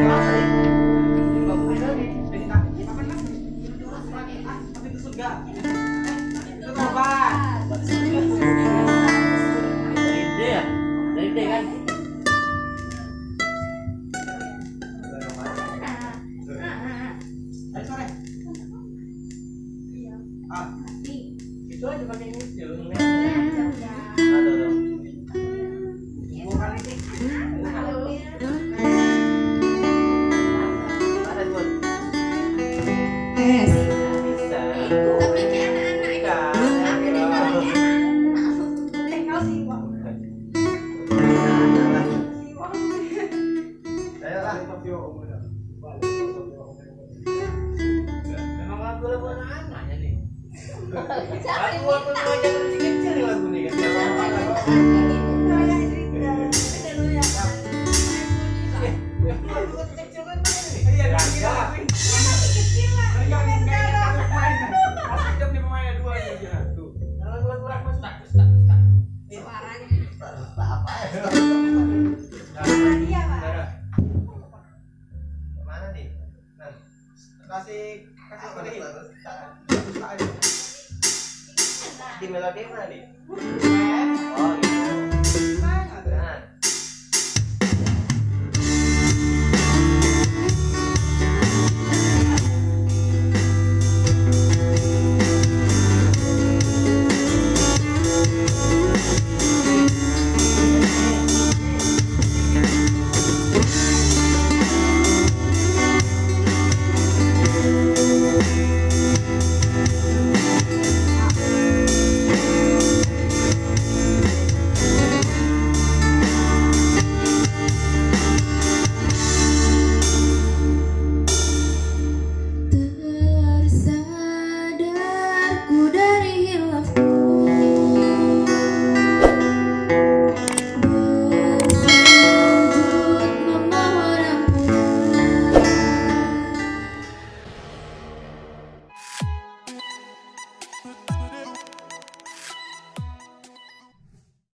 Ide ya? Ide kan? Itu aja pakai musil. Tes. Bisa. Tapi kayak anak-anak itu. Enggak. Memang lagu lagu anak-anaknya nih. Lagu lagu wajah kecil-kecil nih lagu nih kan. Kasih kasih nih? Di melodi mana nih?